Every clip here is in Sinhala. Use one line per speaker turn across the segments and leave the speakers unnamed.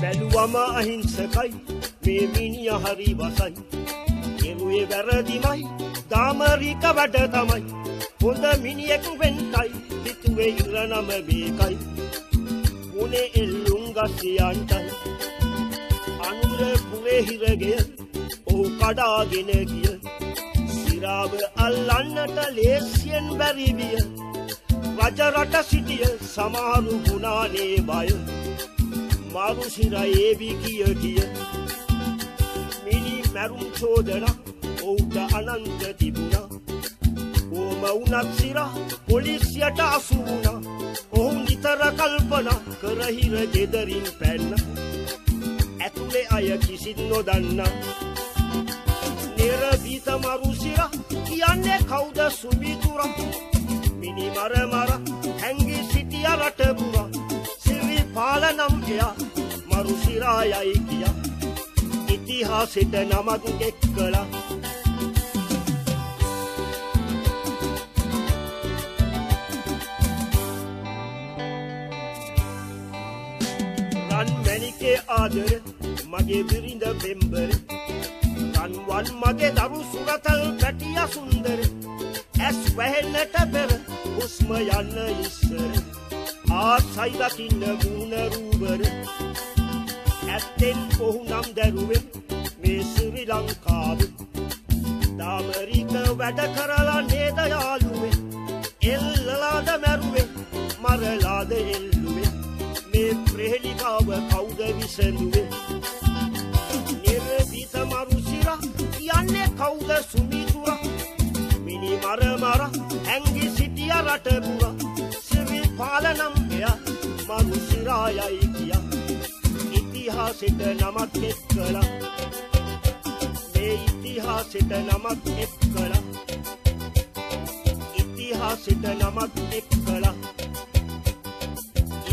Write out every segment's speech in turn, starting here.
කිව්වම අහිංසකයි. මේ මිනිිය හරි වසයි. කෙරුවේ වැරදිමයි. දාමරික වැඩ තමයි. හොඳ මිනිියෙක් වෙන්ටයි හිතුවේ ඉරනම මේකයි. උනේ එල්ලුම් ගස්සියන්ටයි. අනුර පුරේ හිරගෙය. ඔහු කඩාගෙන ගිය. සිරාව අල්ලන්නට ලේසියෙන් බැරිවිය රජරට සිටිය සමහරු ගුණානේ බය. මරු සිරයේවි කිය කිය. මිනි මැරුම් චෝදන ඔවුට අනන්ත තිබුණා. ඕම වුනත් සිර පොලිසියට අසුුණා ඔහු නිතර කල්පන කරහිර ගෙදරින් පැන්න. ඇතුළේ අය කිසිත් නොදන්න. නිරදීත මරුසිර කියන්නේ කවුද සුමිතුර? මිනි මර මර හැංගි සිටිය රටපුර සිරි පාලනම් එයා මරුසිරායයි කිය. ඉතිහාසෙට නමක් එක් කලා රන් මැනිකේ ආදර මගේ බිරිඳ පෙම්බර. රන්වන් මගේ දරු සුරතල් පැටිය සුන්දර. ඇස් වැහෙන්නට පෙර උස්ම යන්න ඉස්සර. ආසයි දකින්න මූනරූවර ඇත්තෙන් ඔහු නම් දැරුවෙන් මේ සිරි ලංකාව. දාමරික වැඩ කරලා නේද යාළුවේ එල්ලලාද මැරුවේ මරලාද එල්ලුවේ මේ ප්‍රහෙලිකාව කවුද විසඳුවේ? නිර්විත මරුසිර කියන්නේ කවුද සුමිතුර? මිනි මර මර ඇංගි සිටිය රටපුර. සිරි පාලනම් එය මරුසිරායයි කිය ඉතිහාසෙට නමක් එක් කලා මේ ඉතිහාසෙට නමක් එක් කලා ඉතිහාසෙට නමක් එක් කලා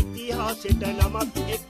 ඉතිහාසෙට නමක් එක්